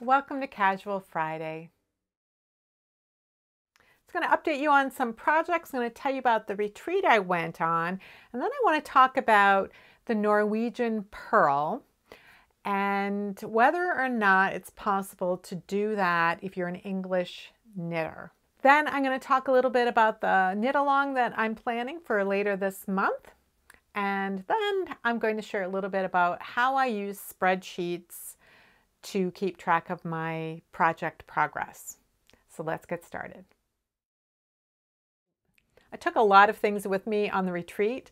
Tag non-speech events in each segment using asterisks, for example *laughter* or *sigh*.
Welcome to Casual Friday. It's going to update you on some projects. I'm going to tell you about the retreat I went on, and then I want to talk about the Norwegian purl and whether or not it's possible to do that if you're an English knitter. Then I'm going to talk a little bit about the knit along that I'm planning for later this month. And then I'm going to share a little bit about how I use spreadsheets to keep track of my project progress. So let's get started. I took a lot of things with me on the retreat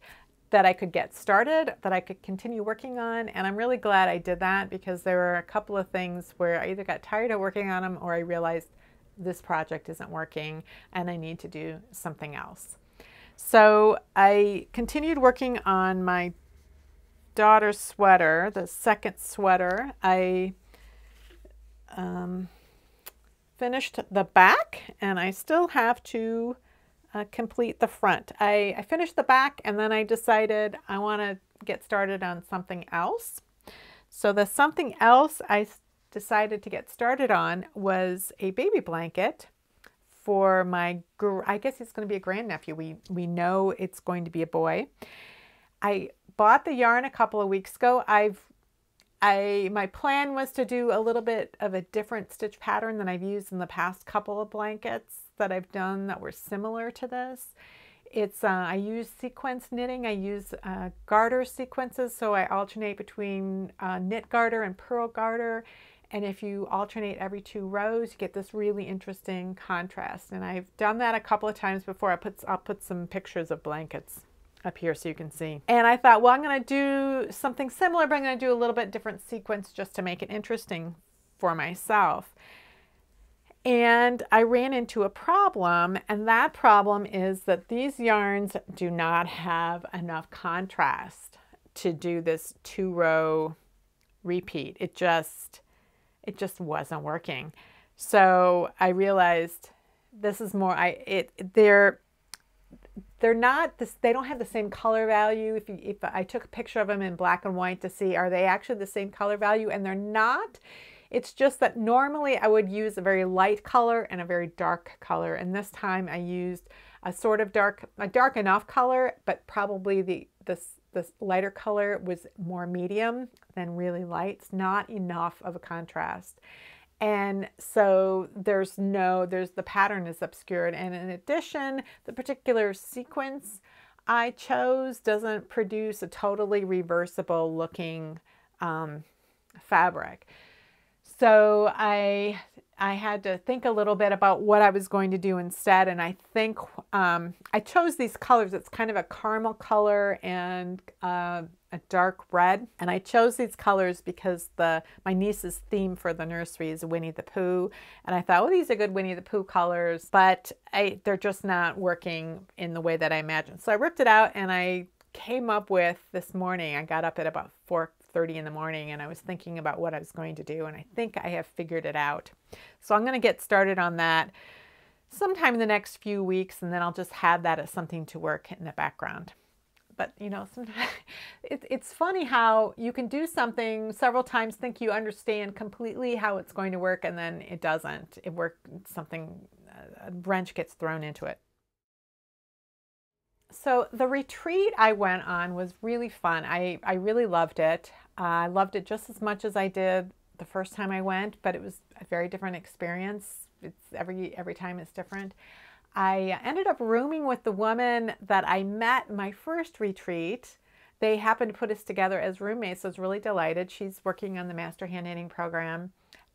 that I could get started, that I could continue working on, and I'm really glad I did that because there were a couple of things where I either got tired of working on them or I realized this project isn't working and I need to do something else. So I continued working on my daughter's sweater, the second sweater. I um, finished the back and I still have to uh, complete the front. I, I finished the back and then I decided I want to get started on something else. So the something else I decided to get started on was a baby blanket for my, I guess it's going to be a grandnephew. We, we know it's going to be a boy. I bought the yarn a couple of weeks ago. I've I my plan was to do a little bit of a different stitch pattern than I've used in the past couple of blankets that I've done that were similar to this. It's uh, I use sequence knitting. I use uh, garter sequences, so I alternate between uh, knit garter and purl garter. And if you alternate every two rows, you get this really interesting contrast. And I've done that a couple of times before. I put I'll put some pictures of blankets up here so you can see. And I thought, well, I'm going to do something similar, but I'm to do a little bit different sequence just to make it interesting for myself. And I ran into a problem, and that problem is that these yarns do not have enough contrast to do this two row repeat. It just, it just wasn't working. So I realized this is more, I, it, they're, they're not this they don't have the same color value. If you, if I took a picture of them in black and white to see are they actually the same color value? And they're not. It's just that normally I would use a very light color and a very dark color. And this time I used a sort of dark a dark enough color but probably the this this lighter color was more medium than really light. It's not enough of a contrast and so there's no, there's the pattern is obscured. And in addition, the particular sequence I chose doesn't produce a totally reversible looking um, fabric. So I I had to think a little bit about what I was going to do instead. And I think um, I chose these colors. It's kind of a caramel color and uh, a dark red. And I chose these colors because the my niece's theme for the nursery is Winnie the Pooh. And I thought, well, these are good Winnie the Pooh colors, but I, they're just not working in the way that I imagined. So I ripped it out and I came up with this morning. I got up at about 4 30 in the morning and I was thinking about what I was going to do and I think I have figured it out. So I'm going to get started on that sometime in the next few weeks and then I'll just have that as something to work in the background. But you know, sometimes *laughs* it, it's funny how you can do something several times, think you understand completely how it's going to work, and then it doesn't. It work something a wrench gets thrown into it. So the retreat I went on was really fun. I, I really loved it. I loved it just as much as I did the first time I went, but it was a very different experience. It's every every time it's different. I ended up rooming with the woman that I met my first retreat. They happened to put us together as roommates. So I was really delighted. She's working on the Master Hand Knitting program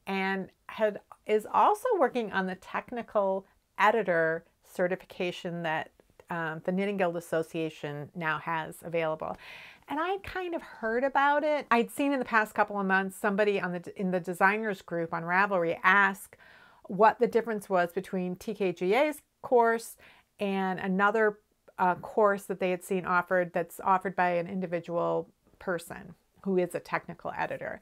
and had is also working on the technical editor certification that um, the Knitting Guild Association now has available and I kind of heard about it. I'd seen in the past couple of months somebody on the in the designers group on Ravelry ask what the difference was between TKGA's course and another uh, course that they had seen offered that's offered by an individual person who is a technical editor.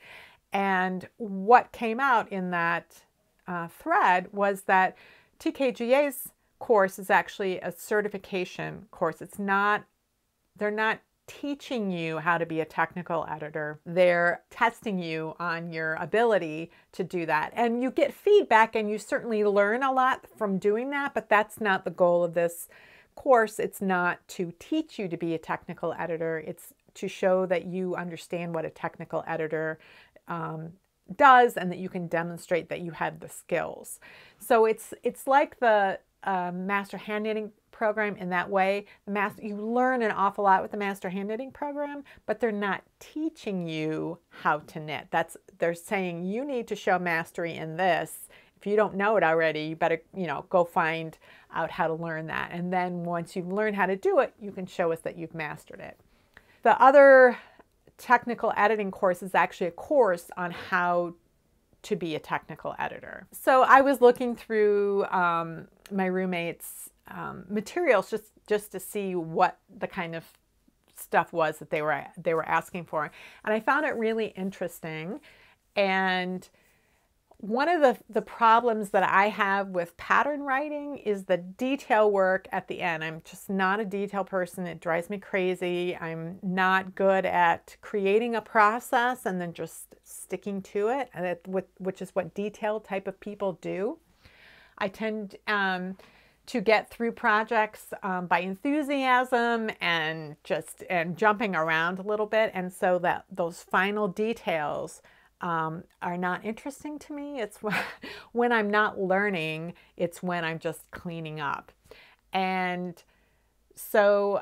And what came out in that uh, thread was that TKGA's course is actually a certification course. It's not, they're not teaching you how to be a technical editor. They're testing you on your ability to do that. And you get feedback and you certainly learn a lot from doing that, but that's not the goal of this course. It's not to teach you to be a technical editor. It's to show that you understand what a technical editor um, does and that you can demonstrate that you have the skills. So it's it's like the uh, master hand knitting program in that way. The master, you learn an awful lot with the master hand knitting program, but they're not teaching you how to knit. That's they're saying you need to show mastery in this. If you don't know it already, you better, you know, go find out how to learn that. And then once you've learned how to do it, you can show us that you've mastered it. The other technical editing course is actually a course on how to be a technical editor. So I was looking through um, my roommate's um, materials just just to see what the kind of stuff was that they were they were asking for, and I found it really interesting. And one of the, the problems that I have with pattern writing is the detail work at the end. I'm just not a detail person. It drives me crazy. I'm not good at creating a process and then just sticking to it, which is what detail type of people do. I tend um, to get through projects um, by enthusiasm and just and jumping around a little bit. And so that those final details um, are not interesting to me. It's *laughs* when I'm not learning, it's when I'm just cleaning up. And so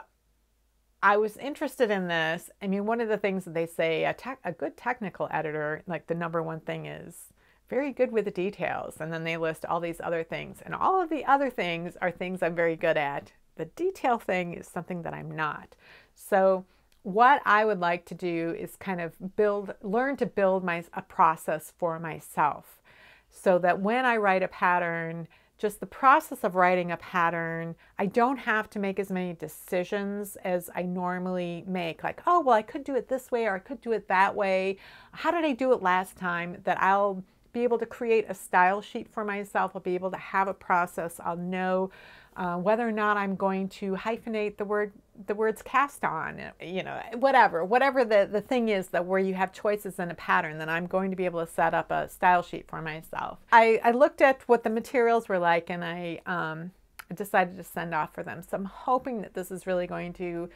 I was interested in this. I mean, one of the things that they say a, a good technical editor, like the number one thing is very good with the details. And then they list all these other things. And all of the other things are things I'm very good at. The detail thing is something that I'm not. So what I would like to do is kind of build, learn to build my a process for myself, so that when I write a pattern, just the process of writing a pattern, I don't have to make as many decisions as I normally make. Like, oh, well, I could do it this way or I could do it that way. How did I do it last time? That I'll be able to create a style sheet for myself. I'll be able to have a process. I'll know uh, whether or not I'm going to hyphenate the word the words cast on, you know, whatever, whatever the, the thing is that where you have choices in a pattern, then I'm going to be able to set up a style sheet for myself. I, I looked at what the materials were like and I um, decided to send off for them. So I'm hoping that this is really going to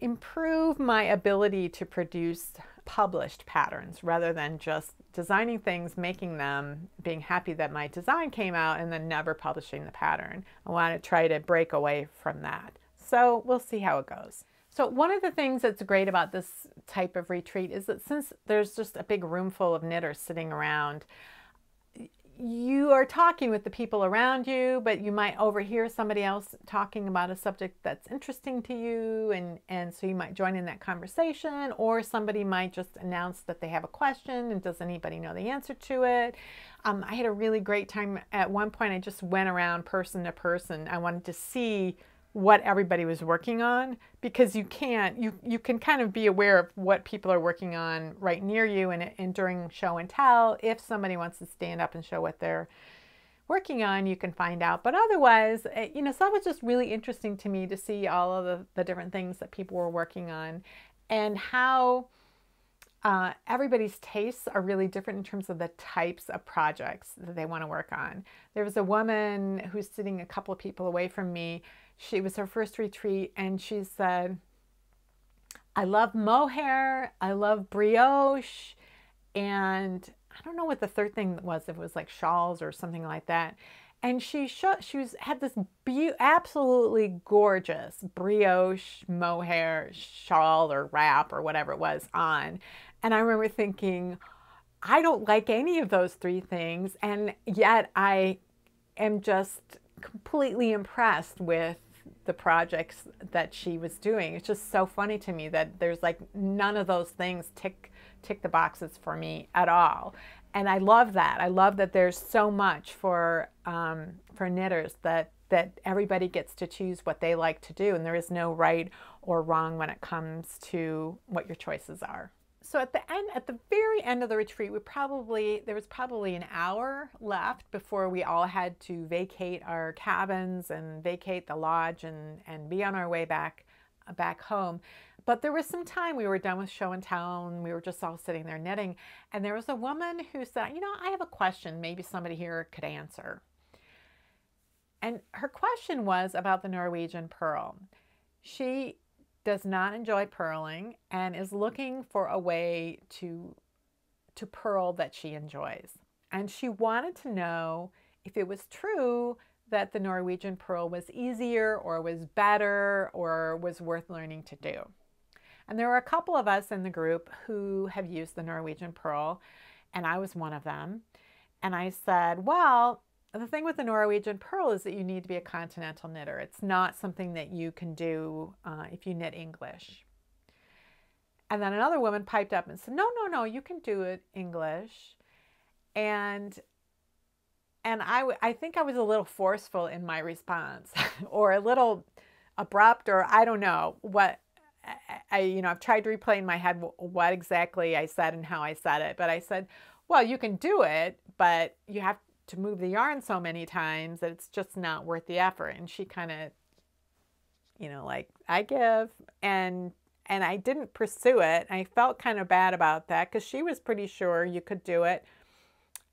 improve my ability to produce published patterns rather than just designing things, making them, being happy that my design came out, and then never publishing the pattern. I want to try to break away from that. So we'll see how it goes. So one of the things that's great about this type of retreat is that since there's just a big room full of knitters sitting around, you are talking with the people around you, but you might overhear somebody else talking about a subject that's interesting to you, and, and so you might join in that conversation, or somebody might just announce that they have a question and does anybody know the answer to it? Um, I had a really great time at one point. I just went around person to person. I wanted to see what everybody was working on because you can't you you can kind of be aware of what people are working on right near you and, and during show and tell if somebody wants to stand up and show what they're working on you can find out. But otherwise eh, you know so that was just really interesting to me to see all of the, the different things that people were working on and how uh, everybody's tastes are really different in terms of the types of projects that they want to work on. There was a woman who's sitting a couple of people away from me she was her first retreat, and she said, I love mohair, I love brioche, and I don't know what the third thing was, if it was like shawls or something like that. And she showed, she was, had this be- absolutely gorgeous brioche mohair shawl or wrap or whatever it was on. And I remember thinking, I don't like any of those three things. And yet I am just completely impressed with the projects that she was doing. It's just so funny to me that there's like none of those things tick tick the boxes for me at all. And I love that. I love that there's so much for um, for knitters that that everybody gets to choose what they like to do, and there is no right or wrong when it comes to what your choices are so at the end, at the very end of the retreat, we probably, there was probably an hour left before we all had to vacate our cabins and vacate the lodge and, and be on our way back back home. But there was some time we were done with show and tell, and we were just all sitting there knitting. And there was a woman who said, You know, I have a question maybe somebody here could answer. And her question was about the Norwegian purl. She does not enjoy purling and is looking for a way to, to purl that she enjoys. And she wanted to know if it was true that the Norwegian purl was easier or was better or was worth learning to do. And there were a couple of us in the group who have used the Norwegian purl, and I was one of them. And I said, Well, the thing with the Norwegian Purl is that you need to be a continental knitter. It's not something that you can do uh, if you knit English. And then another woman piped up and said, No, no, no, you can do it English. And and I, I think I was a little forceful in my response *laughs* or a little abrupt or I don't know what I, you know, I've tried to replay in my head what exactly I said and how I said it, but I said, well, you can do it, but you have to move the yarn so many times that it's just not worth the effort. And she kind of, you know, like, I give. And and I didn't pursue it. I felt kind of bad about that because she was pretty sure you could do it.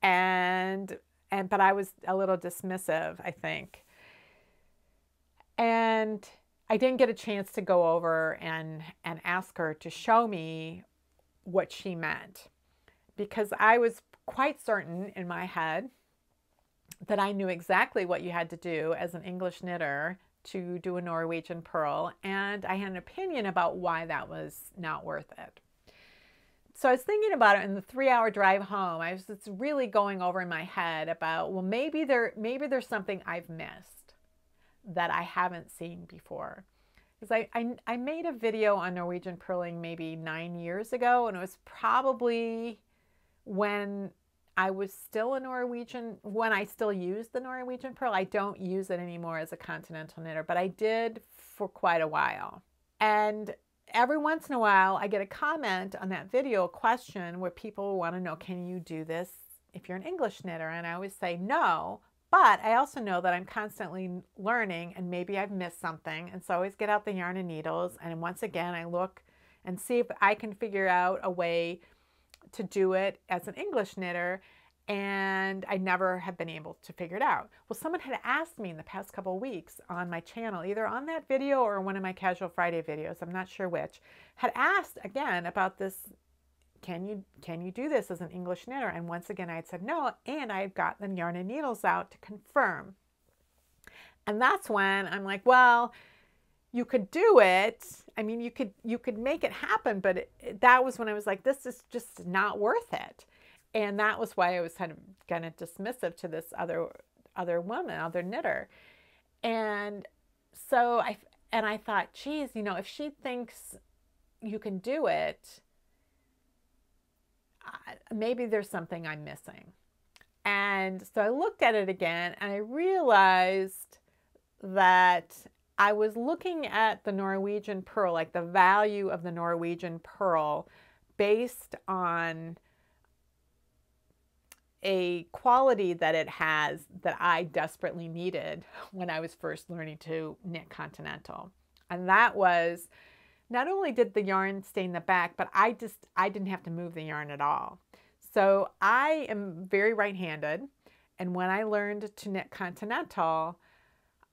And and but I was a little dismissive, I think. And I didn't get a chance to go over and and ask her to show me what she meant because I was quite certain in my head that I knew exactly what you had to do as an English knitter to do a Norwegian purl, and I had an opinion about why that was not worth it. So I was thinking about it in the three-hour drive home. I was just really going over in my head about, well, maybe there, maybe there's something I've missed that I haven't seen before. Because I, I, I made a video on Norwegian purling maybe nine years ago, and it was probably when I was still a Norwegian, when I still used the Norwegian purl. I don't use it anymore as a continental knitter, but I did for quite a while. And every once in a while, I get a comment on that video, a question where people want to know, can you do this if you're an English knitter? And I always say no, but I also know that I'm constantly learning and maybe I've missed something. And so I always get out the yarn and needles. And once again, I look and see if I can figure out a way to do it as an English knitter. And I never have been able to figure it out. Well, someone had asked me in the past couple weeks on my channel, either on that video or one of my Casual Friday videos, I'm not sure which, had asked again about this can you can you do this as an English knitter? And once again, I had said no, and I had gotten the yarn and needles out to confirm. And that's when I'm like, well, you could do it. I mean, you could you could make it happen, but it, that was when I was like, this is just not worth it. And that was why I was kind of kind of dismissive to this other other woman, other knitter. And so I and I thought, geez, you know, if she thinks you can do it, maybe there's something I'm missing. And so I looked at it again and I realized that I was looking at the Norwegian purl, like the value of the Norwegian purl, based on a quality that it has that I desperately needed when I was first learning to knit continental. And that was not only did the yarn stay in the back, but I just, I didn't have to move the yarn at all. So I am very right-handed. And when I learned to knit continental,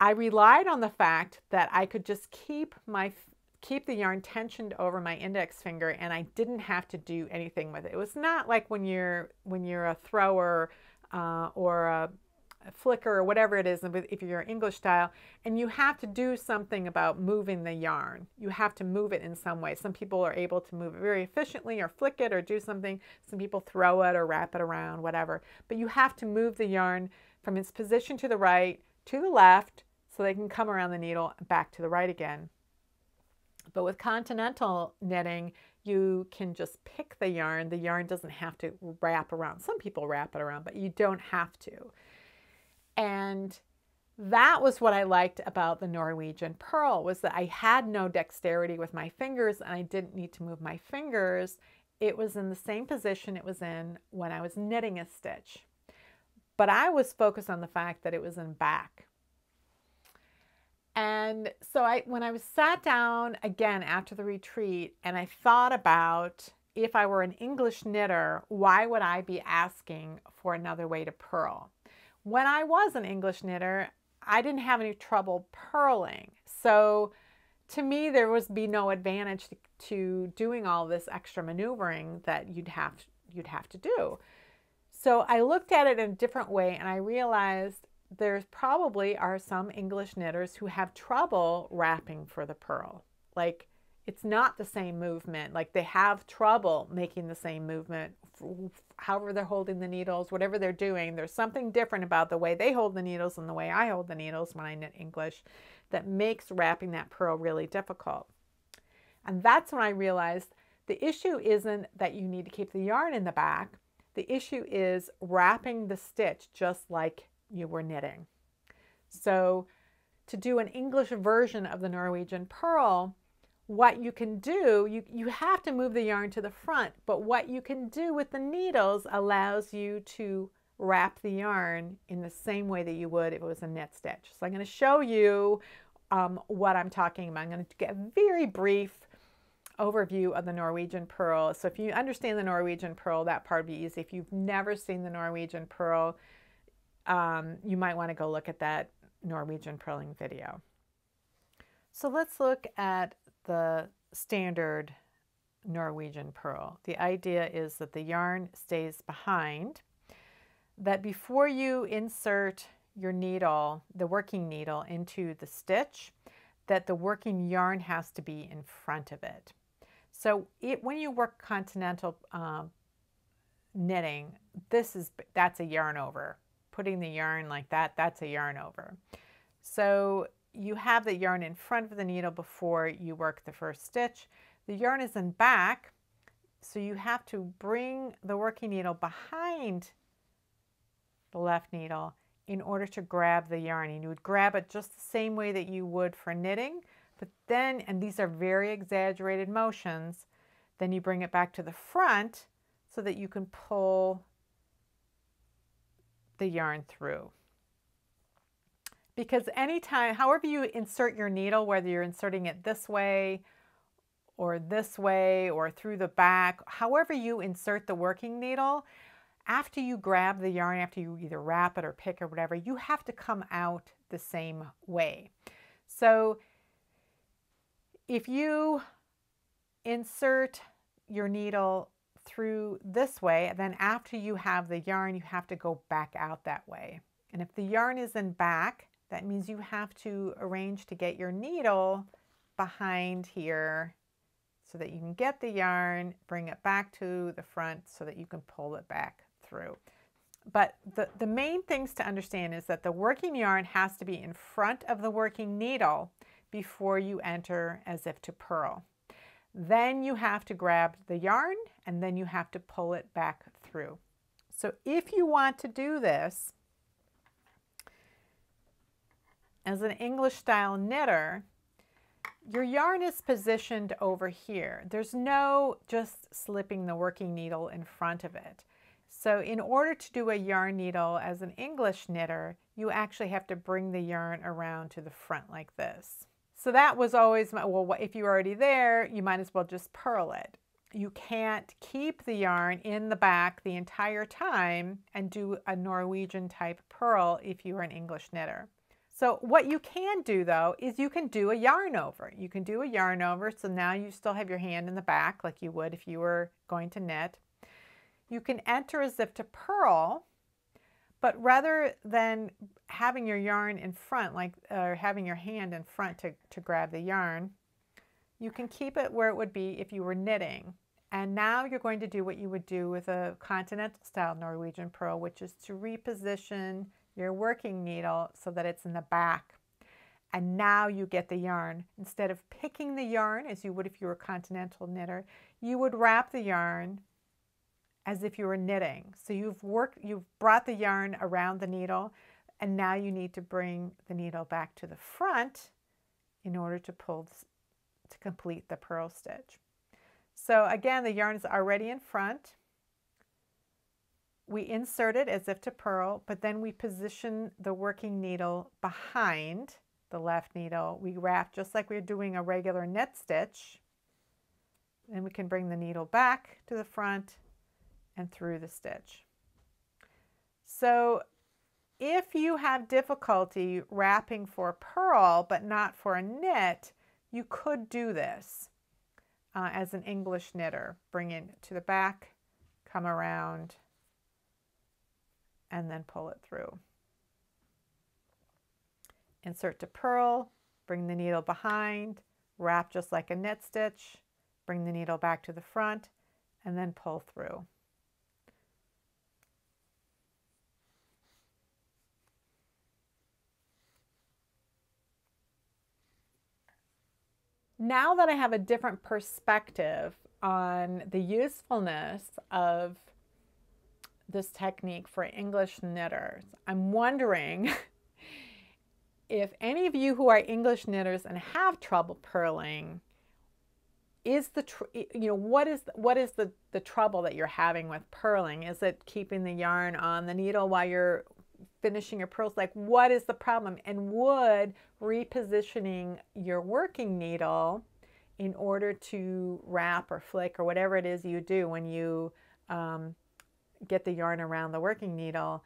I relied on the fact that I could just keep my keep the yarn tensioned over my index finger and I didn't have to do anything with it. It was not like when you're when you're a thrower uh, or a flicker or whatever it is if you're English style and you have to do something about moving the yarn. You have to move it in some way. Some people are able to move it very efficiently or flick it or do something. Some people throw it or wrap it around, whatever. But you have to move the yarn from its position to the right to the left so they can come around the needle back to the right again. But with continental knitting, you can just pick the yarn. The yarn doesn't have to wrap around. Some people wrap it around, but you don't have to. And that was what I liked about the Norwegian purl was that I had no dexterity with my fingers and I didn't need to move my fingers. It was in the same position it was in when I was knitting a stitch. But I was focused on the fact that it was in back. And so I when I was sat down again after the retreat and I thought about if I were an English knitter, why would I be asking for another way to purl? When I was an English knitter, I didn't have any trouble purling. So to me, there was be no advantage to, to doing all this extra maneuvering that you'd have you'd have to do. So I looked at it in a different way and I realized there's probably are some English knitters who have trouble wrapping for the purl. Like it's not the same movement. Like they have trouble making the same movement, however they're holding the needles, whatever they're doing. There's something different about the way they hold the needles and the way I hold the needles when I knit English that makes wrapping that purl really difficult. And that's when I realized the issue isn't that you need to keep the yarn in the back. The issue is wrapping the stitch just like you were knitting. So to do an English version of the Norwegian purl, what you can do, you, you have to move the yarn to the front, but what you can do with the needles allows you to wrap the yarn in the same way that you would if it was a knit stitch. So I'm going to show you um, what I'm talking about. I'm going to get very brief overview of the Norwegian Purl. So if you understand the Norwegian Purl, that part would be easy. If you've never seen the Norwegian Purl, um, you might want to go look at that Norwegian purling video. So let's look at the standard Norwegian Purl. The idea is that the yarn stays behind, that before you insert your needle, the working needle, into the stitch, that the working yarn has to be in front of it. So it, when you work continental um, knitting, this is that's a yarn over. Putting the yarn like that, that's a yarn over. So you have the yarn in front of the needle before you work the first stitch. The yarn is in back, so you have to bring the working needle behind the left needle in order to grab the yarn. And you would grab it just the same way that you would for knitting, but then, and these are very exaggerated motions, then you bring it back to the front so that you can pull the yarn through. Because anytime, however you insert your needle, whether you're inserting it this way or this way or through the back, however you insert the working needle, after you grab the yarn, after you either wrap it or pick or whatever, you have to come out the same way. So if you insert your needle through this way, then after you have the yarn, you have to go back out that way. And if the yarn is in back, that means you have to arrange to get your needle behind here so that you can get the yarn, bring it back to the front so that you can pull it back through. But the, the main things to understand is that the working yarn has to be in front of the working needle before you enter as if to purl. Then you have to grab the yarn and then you have to pull it back through. So if you want to do this, as an English style knitter, your yarn is positioned over here. There's no just slipping the working needle in front of it. So in order to do a yarn needle as an English knitter, you actually have to bring the yarn around to the front like this. So that was always my, well, if you're already there, you might as well just purl it. You can't keep the yarn in the back the entire time and do a Norwegian type purl if you're an English knitter. So what you can do though is you can do a yarn over. You can do a yarn over so now you still have your hand in the back like you would if you were going to knit. You can enter as if to purl, but rather than having your yarn in front, like or having your hand in front to, to grab the yarn, you can keep it where it would be if you were knitting. And now you're going to do what you would do with a continental style Norwegian purl, which is to reposition your working needle so that it's in the back. And now you get the yarn. Instead of picking the yarn as you would if you were a continental knitter, you would wrap the yarn as if you were knitting. So you've worked, you've brought the yarn around the needle and now you need to bring the needle back to the front in order to pull, to complete the purl stitch. So again, the yarn is already in front we insert it as if to purl, but then we position the working needle behind the left needle. We wrap just like we're doing a regular knit stitch. Then we can bring the needle back to the front and through the stitch. So if you have difficulty wrapping for purl but not for a knit, you could do this uh, as an English knitter. Bring it to the back, come around, and then pull it through. Insert to purl, bring the needle behind, wrap just like a knit stitch, bring the needle back to the front, and then pull through. Now that I have a different perspective on the usefulness of this technique for English knitters, I'm wondering *laughs* if any of you who are English knitters and have trouble purling, is the you know what is what is the the trouble that you're having with purling? Is it keeping the yarn on the needle while you're finishing your purls? Like what is the problem? And would repositioning your working needle in order to wrap or flick or whatever it is you do when you um, get the yarn around the working needle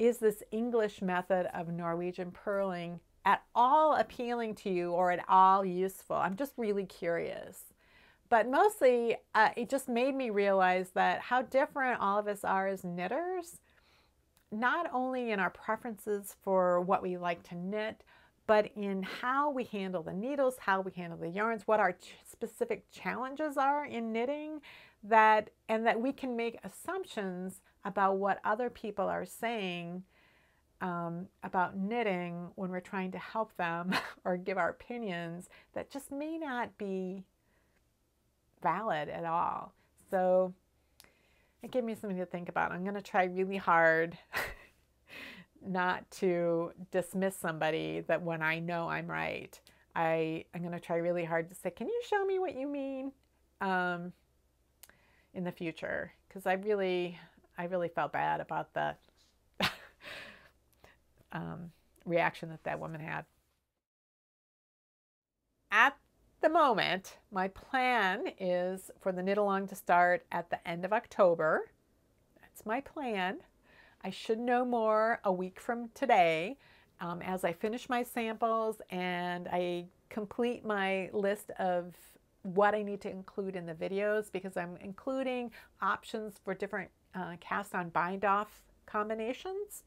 is this English method of Norwegian purling at all appealing to you or at all useful? I'm just really curious. But mostly, uh, it just made me realize that how different all of us are as knitters, not only in our preferences for what we like to knit, but in how we handle the needles, how we handle the yarns, what our ch specific challenges are in knitting, that and that we can make assumptions about what other people are saying um, about knitting when we're trying to help them *laughs* or give our opinions that just may not be valid at all. So it gave me something to think about. I'm going to try really hard *laughs* not to dismiss somebody that when I know I'm right. I, I'm going to try really hard to say, can you show me what you mean um, in the future? Because I really, I really felt bad about the *laughs* um, reaction that that woman had. At the moment, my plan is for the knit along to start at the end of October. That's my plan. I should know more a week from today um, as I finish my samples and I complete my list of what I need to include in the videos because I'm including options for different uh, cast on bind off combinations,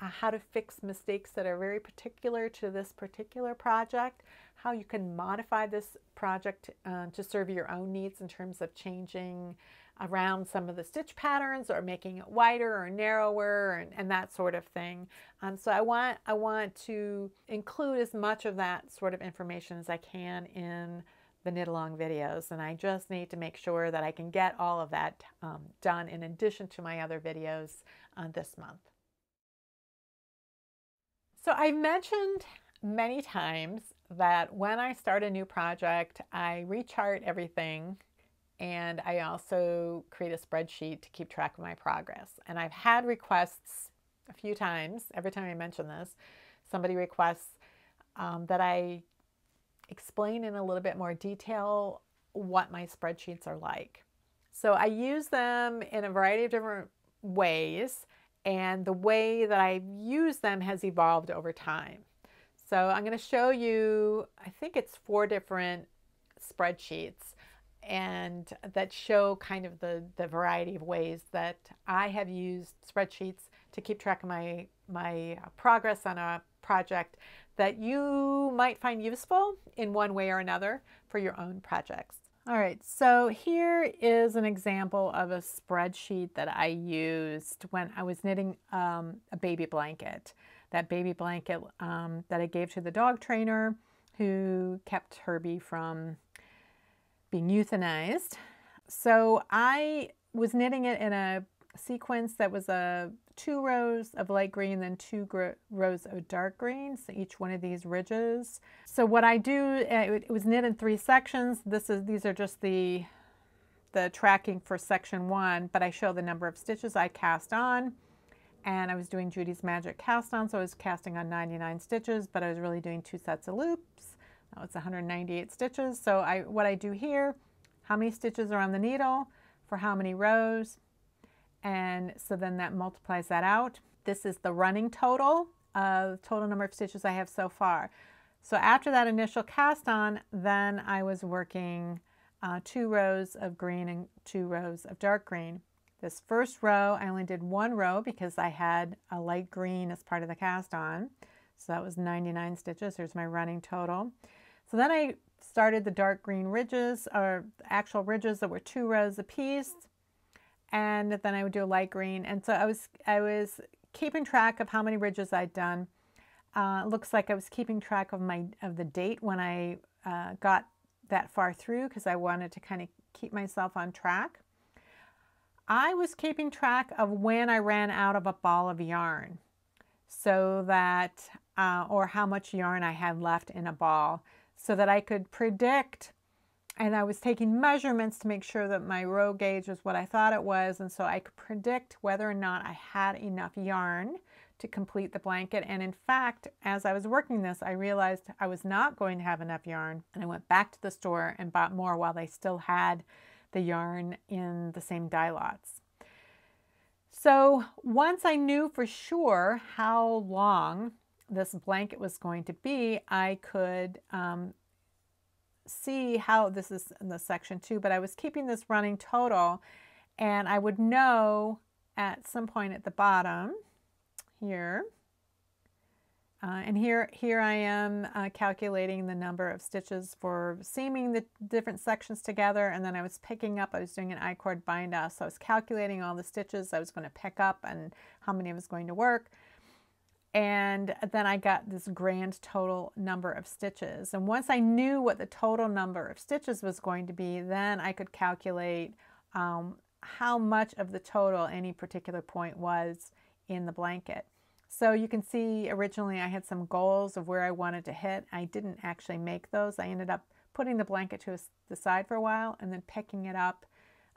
uh, how to fix mistakes that are very particular to this particular project, how you can modify this project uh, to serve your own needs in terms of changing around some of the stitch patterns or making it wider or narrower and, and that sort of thing. Um, so I want, I want to include as much of that sort of information as I can in the knit along videos and I just need to make sure that I can get all of that um, done in addition to my other videos uh, this month. So I mentioned many times that when I start a new project, I rechart everything and I also create a spreadsheet to keep track of my progress. And I've had requests a few times, every time I mention this, somebody requests um, that I explain in a little bit more detail what my spreadsheets are like. So I use them in a variety of different ways and the way that I use them has evolved over time. So I'm going to show you, I think it's four different spreadsheets and that show kind of the, the variety of ways that I have used spreadsheets to keep track of my, my progress on a project that you might find useful in one way or another for your own projects. All right, so here is an example of a spreadsheet that I used when I was knitting um, a baby blanket. That baby blanket um, that I gave to the dog trainer who kept Herbie from being euthanized. So I was knitting it in a sequence that was a two rows of light green, then two rows of dark green, so each one of these ridges. So what I do, uh, it, was knit in three sections. This is These are just the, the tracking for section one, but I show the number of stitches I cast on. and I was doing Judy's Magic cast on, so I was casting on 99 stitches, but I was really doing two sets of loops. Now it's 198 stitches. So I, what I do here, how many stitches are on the needle for how many rows, and so then that multiplies that out. This is the running total, uh, total number of stitches I have so far. So after that initial cast on, then I was working uh, two rows of green and two rows of dark green. This first row, I only did one row because I had a light green as part of the cast on. So that was 99 stitches. Here's my running total. So then I started the dark green ridges, or actual ridges that were two rows a piece. And then I would do a light green. And so I was, I was keeping track of how many ridges I'd done. Uh, looks like I was keeping track of my of the date when I uh, got that far through because I wanted to kind of keep myself on track. I was keeping track of when I ran out of a ball of yarn so that, uh, or how much yarn I had left in a ball so that I could predict and I was taking measurements to make sure that my row gauge was what I thought it was and so I could predict whether or not I had enough yarn to complete the blanket and in fact as I was working this I realized I was not going to have enough yarn and I went back to the store and bought more while they still had the yarn in the same dye lots. So once I knew for sure how long this blanket was going to be, I could um, see how this is in the section two, but I was keeping this running total and I would know at some point at the bottom here uh, and here, here I am uh, calculating the number of stitches for seaming the different sections together and then I was picking up, I was doing an I-cord bind off, so I was calculating all the stitches I was going to pick up and how many I was going to work. And then I got this grand total number of stitches. And once I knew what the total number of stitches was going to be, then I could calculate um, how much of the total any particular point was in the blanket. So you can see originally I had some goals of where I wanted to hit. I didn't actually make those. I ended up putting the blanket to the side for a while and then picking it up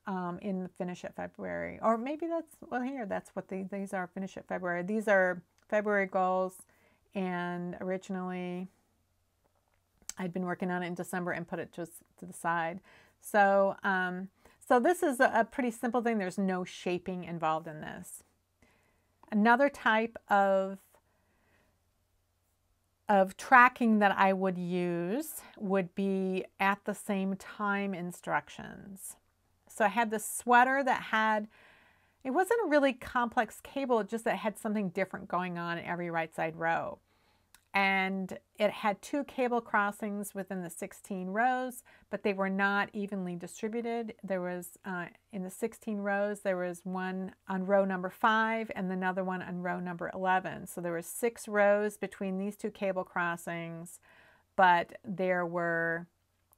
um, in the finish at February. Or maybe that's, well here, that's what the, these are, finish at February. These are February goals and originally I'd been working on it in December and put it just to the side. So, um, so this is a, pretty simple thing. There's no shaping involved in this. Another type of of tracking that I would use would be at the same time instructions. So I had this sweater that had, it wasn't a really complex cable, just that it had something different going on in every right side row and it had two cable crossings within the 16 rows, but they were not evenly distributed. There was, uh, in the 16 rows, there was one on row number five and another one on row number 11. So there were six rows between these two cable crossings, but there were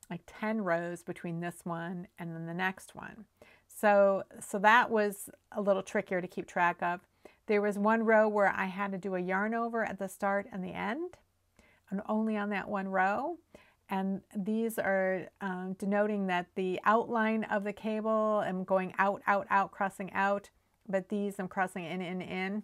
like 10 rows between this one and then the next one. So, so that was a little trickier to keep track of. There was one row where I had to do a yarn over at the start and the end, and only on that one row. And these are um, denoting that the outline of the cable, I'm going out, out, out, crossing out, but these I'm crossing in, in, in.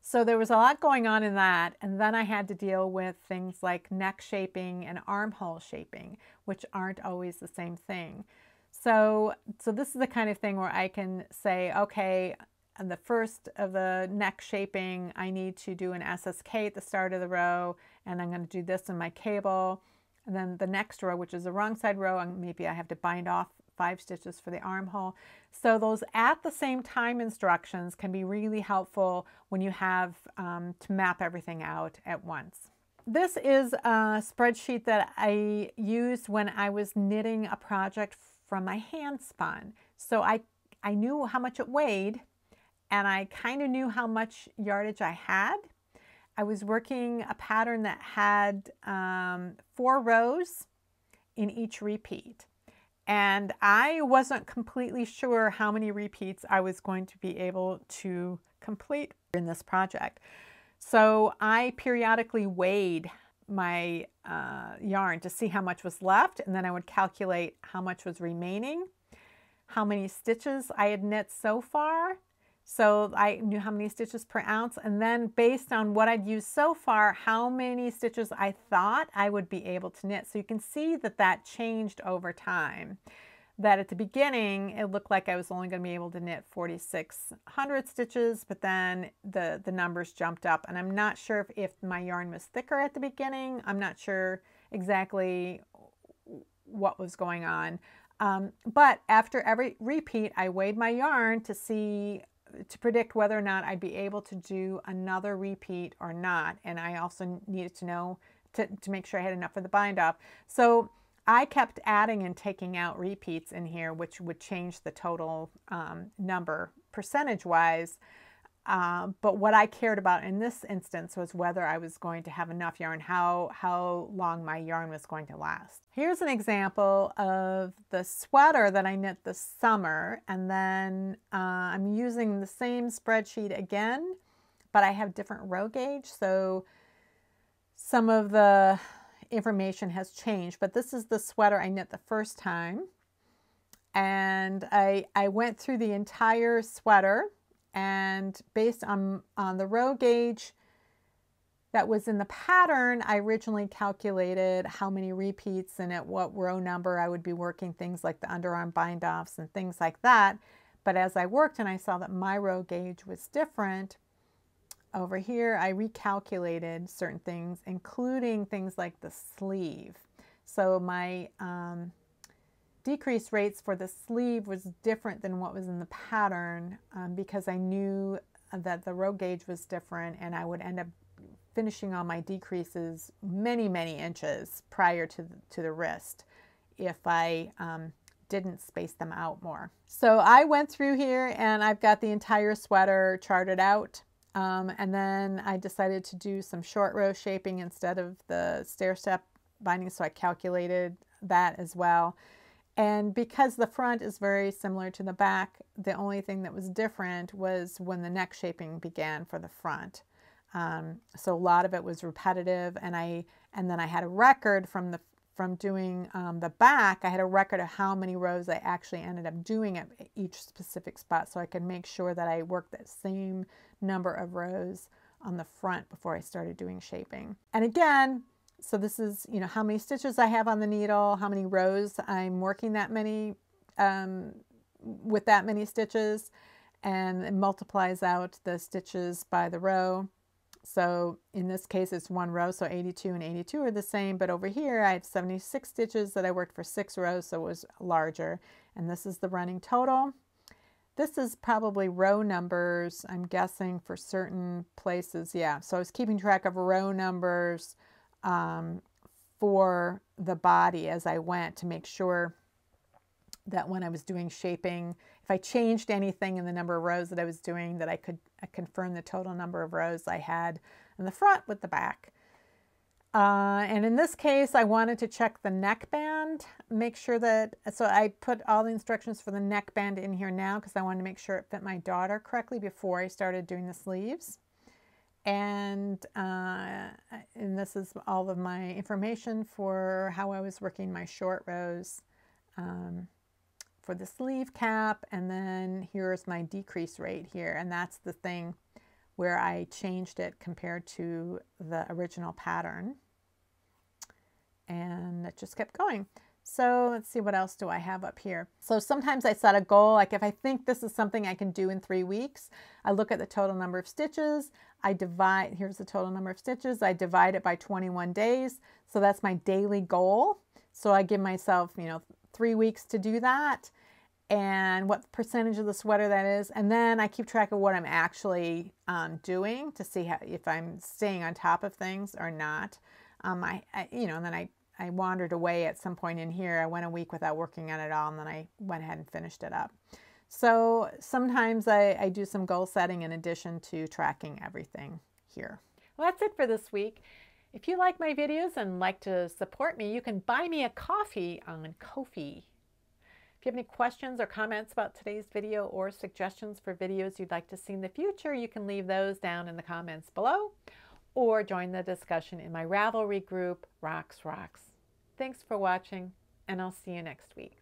So there was a lot going on in that. And then I had to deal with things like neck shaping and armhole shaping, which aren't always the same thing. So, so this is the kind of thing where I can say, okay, the first of the neck shaping, I need to do an SSK at the start of the row, and I'm going to do this in my cable. And then the next row, which is the wrong side row, and maybe I have to bind off five stitches for the armhole. So those at the same time instructions can be really helpful when you have um, to map everything out at once. This is a spreadsheet that I used when I was knitting a project from my hand spun. So I, I knew how much it weighed and I kind of knew how much yardage I had. I was working a pattern that had um, four rows in each repeat. And I wasn't completely sure how many repeats I was going to be able to complete in this project. So I periodically weighed my uh, yarn to see how much was left, and then I would calculate how much was remaining, how many stitches I had knit so far, So I knew how many stitches per ounce and then based on what I'd used so far, how many stitches I thought I would be able to knit. So you can see that that changed over time. That at the beginning, it looked like I was only going to be able to knit 4,600 stitches, but then the, the numbers jumped up. And I'm not sure if, if my yarn was thicker at the beginning. I'm not sure exactly what was going on. Um, but after every repeat, I weighed my yarn to see to predict whether or not I'd be able to do another repeat or not. And I also needed to know to, to make sure I had enough for the bind off. So I kept adding and taking out repeats in here, which would change the total um, number percentage wise. Uh, but what I cared about in this instance was whether I was going to have enough yarn, how, how long my yarn was going to last. Here's an example of the sweater that I knit this summer, and then uh, I'm using the same spreadsheet again, but I have different row gauge, so some of the information has changed, but this is the sweater I knit the first time. And I, I went through the entire sweater and based on, on the row gauge that was in the pattern, I originally calculated how many repeats and at what row number I would be working things like the underarm bind offs and things like that. But as I worked and I saw that my row gauge was different, over here I recalculated certain things, including things like the sleeve. So my um, decrease rates for the sleeve was different than what was in the pattern um, because I knew that the row gauge was different and I would end up finishing all my decreases many, many inches prior to the, to the wrist if I um, didn't space them out more. So I went through here and I've got the entire sweater charted out. Um, and then I decided to do some short row shaping instead of the stair step binding. So I calculated that as well. And because the front is very similar to the back, the only thing that was different was when the neck shaping began for the front. Um, so a lot of it was repetitive and I and then I had a record from the from doing um, the back, I had a record of how many rows I actually ended up doing at each specific spot so I could make sure that I worked that same number of rows on the front before I started doing shaping. And again, so this is, you know, how many stitches I have on the needle, how many rows I'm working that many, um, with that many stitches, and it multiplies out the stitches by the row. So in this case, it's one row, so 82 and 82 are the same, but over here I have 76 stitches that I worked for six rows, so it was larger. And this is the running total. This is probably row numbers, I'm guessing, for certain places. Yeah, so I was keeping track of row numbers um, for the body as I went to make sure that when I was doing shaping, if I changed anything in the number of rows that I was doing, that I could confirm the total number of rows I had in the front with the back. Uh, and in this case, I wanted to check the neckband, make sure that, so I put all the instructions for the neckband in here now because I wanted to make sure it fit my daughter correctly before I started doing the sleeves. And, uh, and this is all of my information for how I was working my short rows um, for the sleeve cap. And then here's my decrease rate here. And that's the thing where I changed it compared to the original pattern. And it just kept going. So let's see, what else do I have up here? So sometimes I set a goal, like if I think this is something I can do in three weeks, I look at the total number of stitches, I divide, here's the total number of stitches, I divide it by 21 days. So that's my daily goal. So I give myself, you know, three weeks to do that and what percentage of the sweater that is. And then I keep track of what I'm actually um, doing to see how, if I'm staying on top of things or not. Um, I, I, you know, and then I I wandered away at some point in here. I went a week without working on it all, and then I went ahead and finished it up. So sometimes I, I do some goal setting in addition to tracking everything here. Well, that's it for this week. If you like my videos and like to support me, you can buy me a coffee on Ko-fi. If you have any questions or comments about today's video or suggestions for videos you'd like to see in the future, you can leave those down in the comments below or join the discussion in my Ravelry group, Rox Rocks. Thanks for watching, and I'll see you next week.